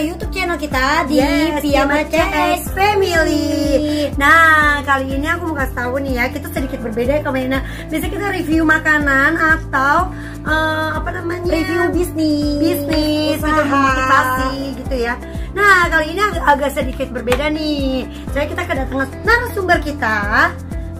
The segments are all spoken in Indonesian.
ke YouTube channel kita di Yes, Piyama CS Family. Nah, kali ini aku mau kasih tahu nih ya, kita sedikit berbeda ya Kamerina. Biasanya kita review makanan atau eh, apa namanya? Review bisnis. bisnis, Usaha. video motivasi gitu ya. Nah, kali ini agak, agak sedikit berbeda nih. Jadi kita kedatangan narasumber kita.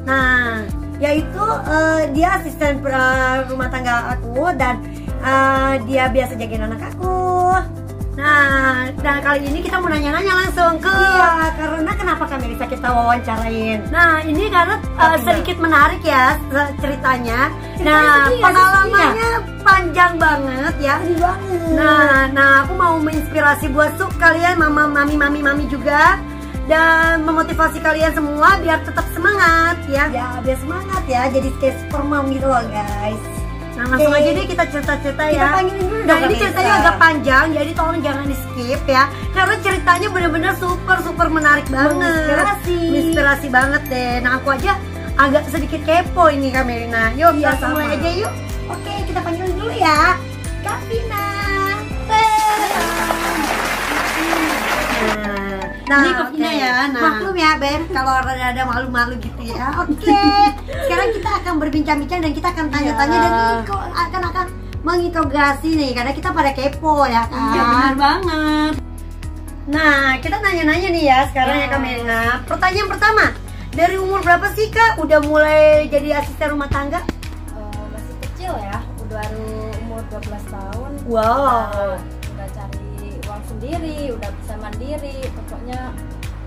Nah, yaitu eh, dia asisten eh, rumah tangga aku dan eh, dia biasa jagain anak aku. Nah, nah kali ini kita mau nanya-nanya langsung ke Iya, karena kenapa kami bisa kita wawancarain? Nah, ini karena uh, sedikit menarik ya ceritanya. Nah, sedih ya, pengalamannya panjang banget ya. Nah, nah aku mau menginspirasi buat suk kalian mama mami mami mami juga dan memotivasi kalian semua biar tetap semangat ya. ya biar semangat ya, jadi kayak super mom gitu loh guys. Nah, langsung Oke. aja deh kita cerita-cerita Kita ya. panggilin dulu Nah, ini ceritanya agak panjang, jadi tolong jangan di skip ya. Karena ceritanya bener-bener super super menarik banget. Menginspirasi. Menginspirasi banget deh. Nah, aku aja agak sedikit kepo ini Kak Merina. Yuk, Iya, kita mulai aja yuk. Oke, kita panggilin dulu ya. Kavina. Nah, Ini Kavina oke. ya, nah. Maklum ya, Ben, kalau orang ada malu-malu gitu ya. Oke. Sekarang kita akan berbincang-bincang dan kita akan tanya-tanya Iya. dan iko- akan akan menginterogasi nih karena kita pada kepo ya kan. Iya, benar banget. Nah, kita nanya-nanya nih ya sekarang ya Ya. Kak Melina. Pertanyaan pertama, dari umur berapa sih Kak udah mulai jadi asisten rumah tangga? Eh, masih kecil ya, udah baru umur 12 tahun. Wow. Udah, udah cari uang sendiri, udah bisa mandiri, pokoknya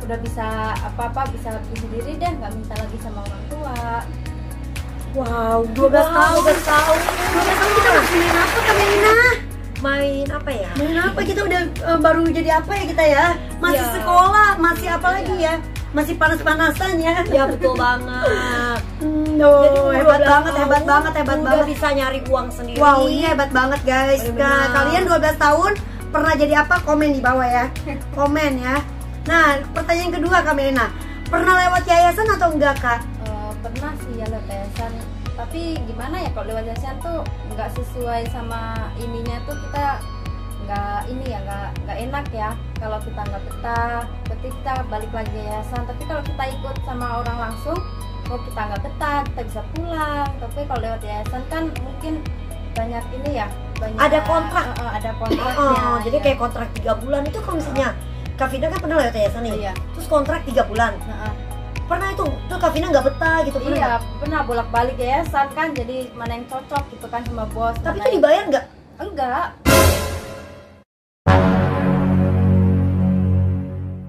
udah bisa apa-apa bisa bikin sendiri dan nggak minta lagi sama orang tua. Wow, 12 tahun. 12 tahun. 12 tahun kita masih main apa Kak Melina? Main apa ya? Main apa kita udah eh, baru jadi apa ya kita ya? Masih Iya. sekolah, masih apa lagi ya? Masih panas-panasan ya? Ya betul banget. No, Jadi hebat 12 banget, hebat banget, hebat udah banget. bisa nyari uang sendiri. Wow, ini hebat banget guys. Nah, kalian 12 tahun pernah jadi apa? Komen di bawah ya. Komen ya. Nah, pertanyaan kedua Kak Melina. Pernah lewat yayasan atau enggak Kak? Eh, pernah sih ya lewat yayasan, tapi gimana ya kalau lewat yayasan tuh nggak sesuai sama ininya tuh kita nggak ini ya nggak nggak enak ya kalau kita nggak betah berarti kita balik lagi yayasan tapi kalau kita ikut sama orang langsung kok kita nggak betah kita bisa pulang tapi kalau lewat yayasan kan mungkin banyak ini ya banyak Ada kontrak. Eh, eh, ada kontraknya Oh, jadi ya. kayak kontrak 3 bulan itu kalau misalnya Kak Vina kan pernah lewat yayasan nih. Iya. Terus kontrak 3 bulan. Eh. Pernah itu, tuh Kak Vina nggak betah gitu pernah iya nggak? pernah bolak balik yayasan kan jadi mana yang cocok gitu kan sama bos Tapi itu dibayar nggak? enggak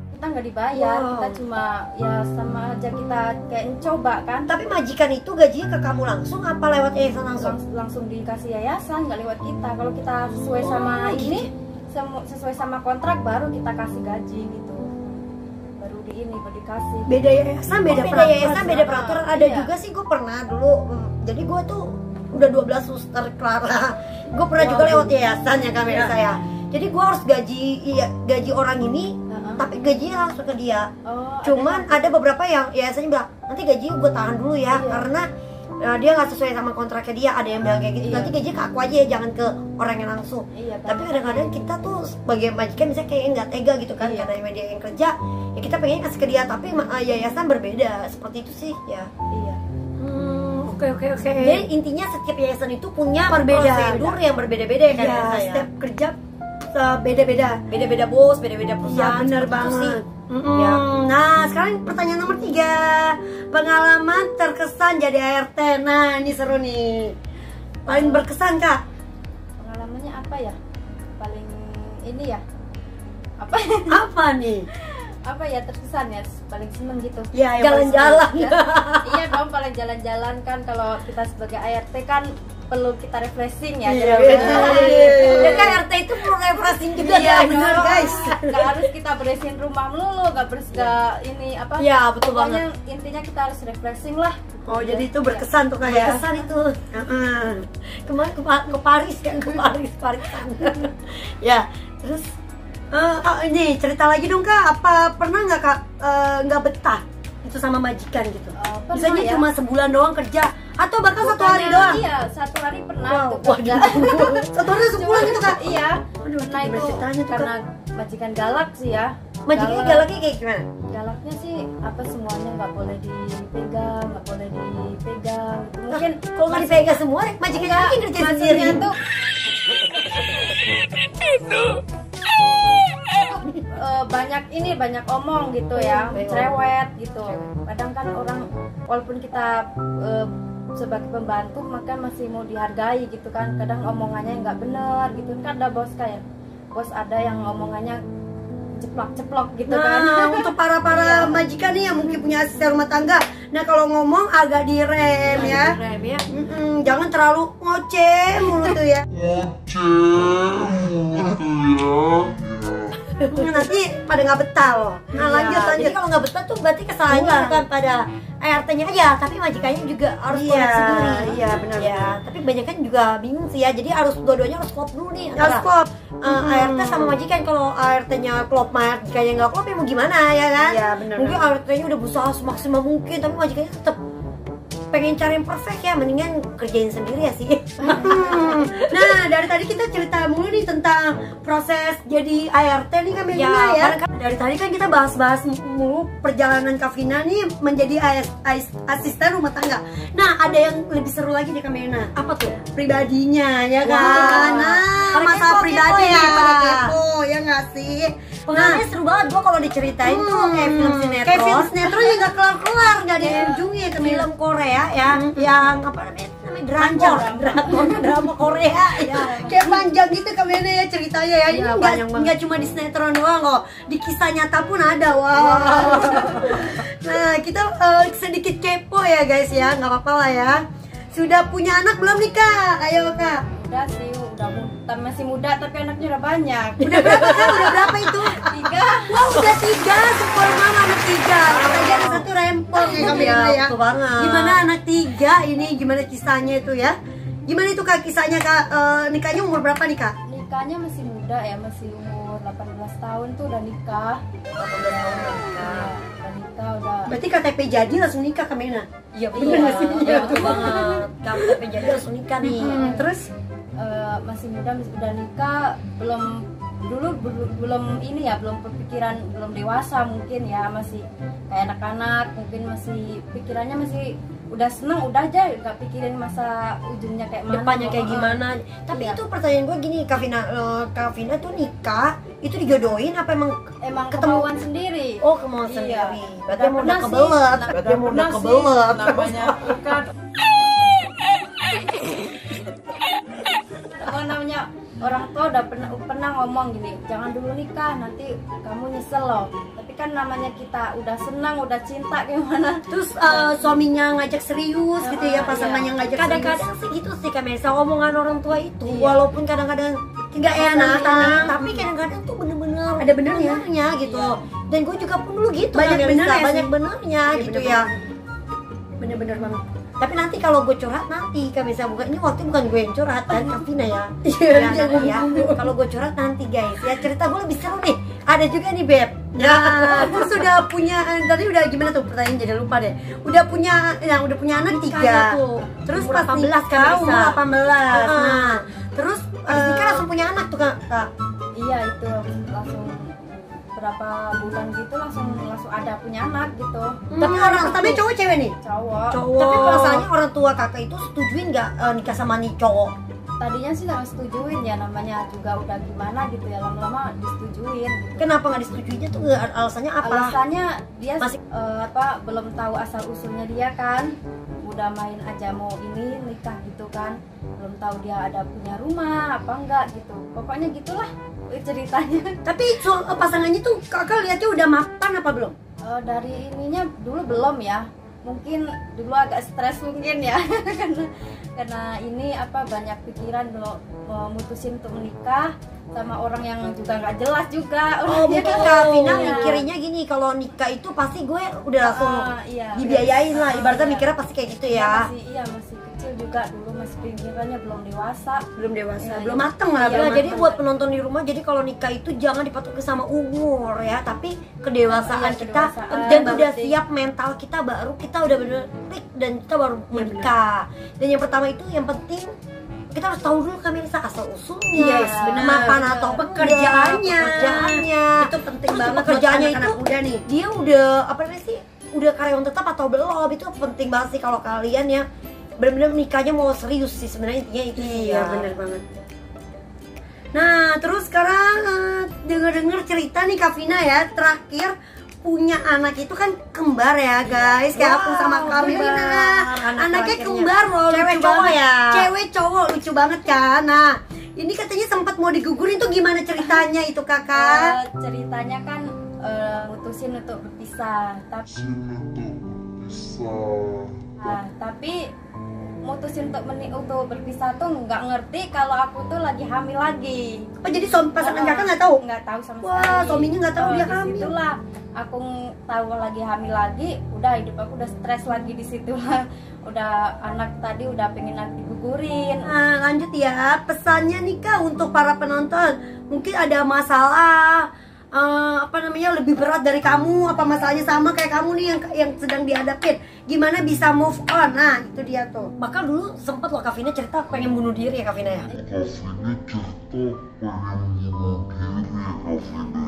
kita nggak dibayar Wow. kita cuma ya sama aja kita kayak mencoba kan Tapi majikan itu gajinya ke kamu langsung apa lewat yayasan langsung? langsung, langsung dikasih yayasan nggak lewat kita kalau kita sesuai sama Oh, ini semu- sesuai sama kontrak baru kita kasih gaji gitu baru di ini baru dikasih Beda yayasan, beda, Oh, beda yayasan, beda peraturan. Ada Iya. juga sih gue pernah dulu. hmm, Jadi gue tuh udah 12 suster Clara. gue pernah juga lewat yayasan ya kamera Iya. saya. Jadi gue harus gaji iya, gaji orang ini, Heeh. tapi gajinya langsung ke dia. oh, Cuman ada beberapa yang yayasannya bilang nanti gaji gue tahan dulu ya Iya. karena uh, dia nggak sesuai sama kontraknya dia. Ada yang bilang kayak gitu. Iya. Nanti gaji ke aku aja ya, jangan ke orang yang langsung. iya Tapi kadang-kadang kita tuh sebagai majikan misalnya kayak nggak tega gitu kan Iya. karena dia yang kerja ya kita pengen kasih ke dia tapi uh, yayasan berbeda seperti itu sih ya. iya Hmm, oke oke oke. Jadi intinya setiap yayasan itu punya Perbedaan. prosedur yang berbeda-beda ya kan ya, setiap kerja uh, beda-beda. Beda-beda bos, beda-beda Iya perusahaan. benar seperti itu sih. Mm-mm. Ya. Nah sekarang pertanyaan nomor tiga. Pengalaman terkesan jadi ART Nah ini seru nih. Paling berkesan kak? Pengalamannya apa ya? Paling ini ya? Apa? Apa nih? apa ya terkesan ya? Paling seneng gitu. Ya Jalan-jalan. paling Ya, iya dong paling jalan-jalan kan kalau kita sebagai ART kan perlu kita refreshing ya Iya, jalan-jalan. betul. Dan kan RT itu perlu refreshing juga Iya, kan? bener, guys. nggak harus kita beresin rumah melulu nggak harus nggak ini apa Iya, betul pokoknya intinya kita harus refreshing lah Oh jadi itu berkesan tuh kak ya Berkesan itu. Heeh. Kemarin ke, ke Paris kan, ke Paris, Parisan. Ya terus eh, oh, ini cerita lagi dong kak Apa pernah nggak kak eh, nggak betah itu sama majikan gitu pernah Misalnya ya. cuma sebulan doang kerja Atau bahkan satu hari doang? iya satu hari pernah Wow, tuh waduh. Satu hari pulang gitu kak? iya Aduh, pernah itu ceritanya tuh, Kak? karena majikan galak sih ya Majikannya Galak. galaknya kayak gimana? galaknya sih apa semuanya nggak boleh dipegang nggak boleh dipegang mungkin Kalau nggak dipegang semua, majikannya lagi kerja sendiri. tuh eh, banyak ini banyak omong gitu ya cerewet gitu kadang kan orang walaupun kita eh, sebagai pembantu maka masih mau dihargai gitu kan kadang omongannya nggak benar gitu kan ada bos kayak bos ada yang omongannya ceplok-ceplok gitu kan Nah, untuk para para majikan nih yang mungkin punya asisten rumah tangga, nah kalau ngomong agak direm ya. Rem ya. Mm-mm, jangan terlalu ngoceh mulu tuh ya. Hmm, Nanti pada nggak betah loh. Nah Iya, lanjut Jadi lanjut. kalau nggak betah tuh berarti kesalahannya bukan pada ART-nya aja, tapi majikannya juga harus Iya, koreksi diri. iya, benar, Ya, tapi banyak kan juga bingung sih ya. Jadi harus dua-duanya harus klop dulu nih. Harus klop. eh, Hmm. ART sama majikan kalau ART-nya klop, majikannya nggak klop ya mau gimana ya kan? Iya, benar, Mungkin. ART-nya udah berusaha semaksimal mungkin, tapi majikannya tetap pengen cari yang perfect ya, mendingan kerjain sendiri ya sih. Hmm. Nah dari tadi kita cerita mulu nih tentang proses jadi ART nih kan Ya, ya. kan- Dari tadi kan kita bahas-bahas mulu perjalanan Kavina nih menjadi AS, AS asisten rumah tangga. Nah ada yang lebih seru lagi nih Kamena. Apa tuh? pribadinya ya kan Wah. nah Pengalamannya seru banget. Gua kalau diceritain tuh kayak film sinetron. Hmm. kayak film sinetron nggak kelar kelar nggak di ujungnya itu film Korea ya yang apa namanya namanya drakor drakor drama. Korea ya. Kayak panjang gitu Kamena ya ceritanya ya. Ini Iya, nggak panjang banget. nggak cuma di sinetron doang kok. Di kisah nyata pun ada wow. Nah kita eh, sedikit kepo ya guys ya. Nggak apa-apa lah ya. Sudah punya anak belum nih kak? Ayo kak. Udah sih muda masih muda tapi anaknya udah banyak. Udah berapa kan? Udah berapa itu? Tiga. Wah udah tiga, super mama anak tiga. Apalagi ada satu rempong. Ya kami Iya, ya. betul banget. Gimana anak tiga ini, gimana kisahnya itu ya? Gimana itu kak kisahnya kak, Eh, nikahnya umur berapa nih kak? nikahnya masih muda ya masih umur 18 tahun tuh udah nikah. 18 tahun udah nikah udah. Nikah udah Berarti KTP jadi langsung nikah kak Mena? Iya bener nggak sih? iya betul banget. Tapi jadi langsung nikah nih. Hmm, Terus? Eh, masih muda masih udah nikah belum dulu belum ini ya belum berpikiran belum dewasa mungkin ya masih kayak anak-anak mungkin masih pikirannya masih udah seneng udah aja nggak pikirin masa ujungnya kayak mana depannya kayak gimana. Tapi Iya. itu pertanyaan gue gini Kavina eh, Kavina tuh nikah itu dijodohin apa emang emang Ketemu- kemauan sendiri. Oh kemauan Iya. sendiri. Berarti emang udah kebelet. Berarti emang udah kebelet. Namanya bukan orang tua udah pernah pernah ngomong gini jangan dulu nikah nanti kamu nyesel loh tapi kan namanya kita udah senang udah cinta gimana Terus eh, suaminya ngajak serius gitu ya Ah, pasangannya iya. ngajak kadang-kadang sih gitu sih Kak Mesa omongan orang tua itu Iya. walaupun kadang-kadang Nggak enak, enak, enak. tapi kadang-kadang tuh bener-bener Ada benernya. benernya gitu Iya. dan gue juga pun dulu gitu Banyak Kak Mesa. bener ya sih? banyak benernya Iya, gitu bener ya Bener-bener banget tapi nanti kalau gue curhat nanti Kak Mesa bukan ini waktu bukan gue yang curhat kan Kavina ya Iya, ya, ya. ngomong-ngomong. kalau gue curhat nanti guys ya cerita gue lebih seru nih ada juga nih beb Nah, terus udah punya eh, tadi udah gimana tuh pertanyaan jadi lupa deh. Udah punya ya udah punya anak tiga. tuh, Terus pas 18 nikah kan bisa. umur 18. Ah. Nah, terus eh, nikah langsung punya anak tuh kak, kak. iya itu langsung berapa bulan gitu langsung langsung ada punya anak gitu tapi orang pertama cowok cewek nih. cowok Cowok. Tapi perasaannya orang tua kakak itu setujuin nggak eh, nikah sama nih cowok? tadinya sih nggak setujuin ya namanya juga udah gimana gitu ya lama-lama disetujuin gitu. Kenapa nggak disetujuinnya tuh nggak- alasannya apa? alasannya dia Masih- eh, apa belum tahu asal usulnya dia kan udah main aja mau ini nikah gitu kan belum tahu dia ada punya rumah apa enggak gitu pokoknya gitulah ceritanya Tapi so, eh, pasangannya tuh kakak lihatnya udah mapan apa belum? Eh, dari ininya dulu belum ya mungkin dulu agak stres mungkin ya karena karena ini apa banyak pikiran dulu mau mutusin untuk menikah sama orang yang juga nggak jelas juga Oh mungkin Kak Vina Iya. mikirinnya gini kalau nikah itu pasti gue udah langsung Ah, iya, dibiayain lah iya. ibaratnya Iya. mikirnya pasti kayak gitu Iya, ya masih iya masih kecil juga dulu masih pikirannya belum dewasa belum dewasa Iya, belum iya. mateng lah Ya, jadi mateng. buat penonton di rumah, jadi kalau nikah itu jangan dipatoki sama umur ya, tapi kedewasaan Iya, kita kedewasaan, dan udah sih. siap mental kita baru kita udah bener klik dan kita baru Iya, menikah. Dan yang pertama itu yang penting kita harus tahu dulu Kamirsa asal usulnya, Yes, benar. mapan atau Pekerjaannya. pekerjaannya. itu penting Terus banget pekerjaannya buat anak-anak itu muda nih dia udah apa namanya sih udah karyawan tetap atau belum itu penting banget sih kalau kalian ya benar-benar nikahnya mau serius sih sebenarnya intinya itu sih Iya ya. bener banget. Nah terus sekarang eh, denger-denger cerita nih Kavina ya terakhir punya anak itu kan kembar ya guys kayak aku Wow, sama Kavina kembar. Anak anaknya kembar loh Cewek lucu cowok banget. ya? cewek cowok lucu banget kan nah ini katanya sempat mau digugurin tuh gimana ceritanya itu kakak Eh, ceritanya kan eh, mutusin untuk berpisah tapi sini tuh bisa ah, tapi mutusin untuk meni untuk berpisah tuh nggak ngerti kalau aku tuh lagi hamil lagi. Oh jadi suami pasangan kakak nggak tahu? Nggak tahu sama Wah, sekali. suaminya nggak tahu Oh, dia di hamil. situlah aku tahu lagi hamil lagi udah hidup aku udah stres lagi di situ lah udah anak tadi udah pengen aku digugurin. Nah, lanjut ya. Pesannya nih kak untuk para penonton. Mungkin ada masalah eh, apa namanya lebih berat dari kamu. Apa masalahnya sama kayak kamu nih yang yang sedang dihadapin gimana bisa move on nah itu dia tuh Maka dulu sempet loh Kavina cerita pengen bunuh diri ya Kavina ya. Kavina cerita pengen bunuh diri Kavina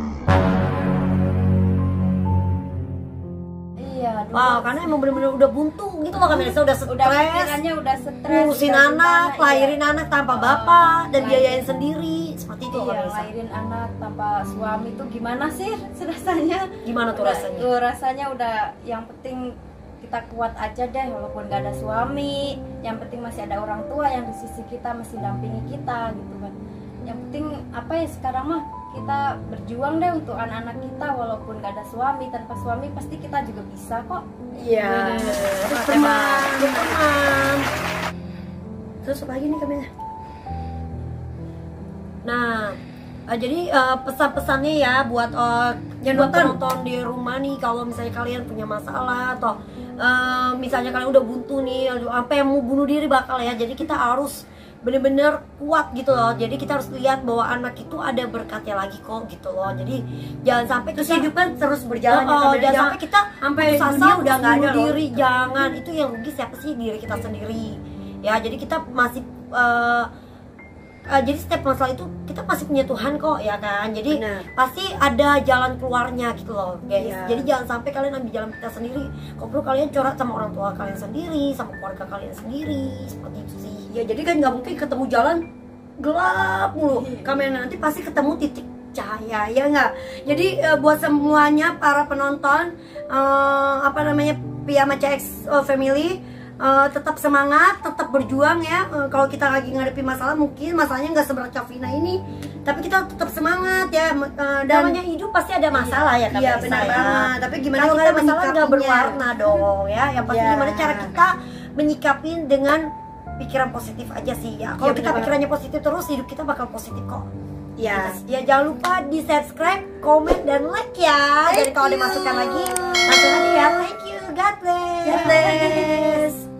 iya dulu Wow, karena emang bener-bener udah buntu gitu loh Kavina, udah stres, udah pikirannya udah stres ngurusin udah anak, gimana, lahirin iya. anak tanpa Oh, bapak dan lahirin. biayain sendiri, seperti itu iya Kavina. lahirin anak tanpa suami tuh gimana sih rasanya Gimana tuh Udah- rasanya? tuh rasanya udah yang penting kita kuat aja deh walaupun gak ada suami. Yang penting masih ada orang tua yang di sisi kita masih dampingi kita gitu kan. Yang penting apa ya sekarang mah kita berjuang deh untuk anak-anak kita walaupun gak ada suami. Tanpa suami pasti kita juga bisa kok. Iya. Terus teman teman. Terus apa lagi nih kami Nah, eh, jadi eh, pesan-pesannya ya buat eh, Yang buat nonton. penonton di rumah nih kalau misalnya kalian punya masalah atau eh, misalnya kalian udah buntu nih, aduh, apa yang mau bunuh diri bakal ya. Jadi kita harus bener-bener kuat gitu loh. Jadi kita harus lihat bahwa anak itu ada berkatnya lagi kok gitu loh. Jadi jangan sampai terus kita kehidupan terus berjalan Oh, oh, Kak. jangan sampai kita sampai putus asa, dunia udah nggak ada bunuh loh. diri jangan itu yang rugi siapa sih diri kita sendiri ya jadi kita masih eh, eh, jadi setiap masalah itu kita masih punya Tuhan kok ya kan? Jadi Benar. pasti ada jalan keluarnya gitu loh guys. Iya. jadi jangan sampai kalian ambil jalan kita sendiri. Kalau perlu kalian curhat sama orang tua kalian sendiri sama keluarga kalian sendiri seperti itu sih. Ya jadi kan nggak mungkin ketemu jalan gelap mulu. Kamera nanti pasti ketemu titik cahaya ya nggak? Jadi eh, buat semuanya para penonton eh, apa namanya Piyama CX eh, family eh, tetap semangat tetap berjuang ya. Eh, kalau kita lagi ngadepi masalah mungkin masalahnya nggak seberat Cavina ini. Tapi kita tetap semangat ya eh, dan namanya hidup pasti ada masalah ya iya Melisa, benar ya. banget. Tapi gimana kalau kita masalah nggak berwarna dong ya. Yang pasti Iya. gimana cara kita menyikapin dengan pikiran positif aja sih ya. Kalau Iya, kita benar pikirannya positif terus hidup kita bakal positif kok. Ya ya jangan lupa di subscribe komen dan like ya. Thank dan kalau masukan lagi langsung aja ya. Thank you ガッツです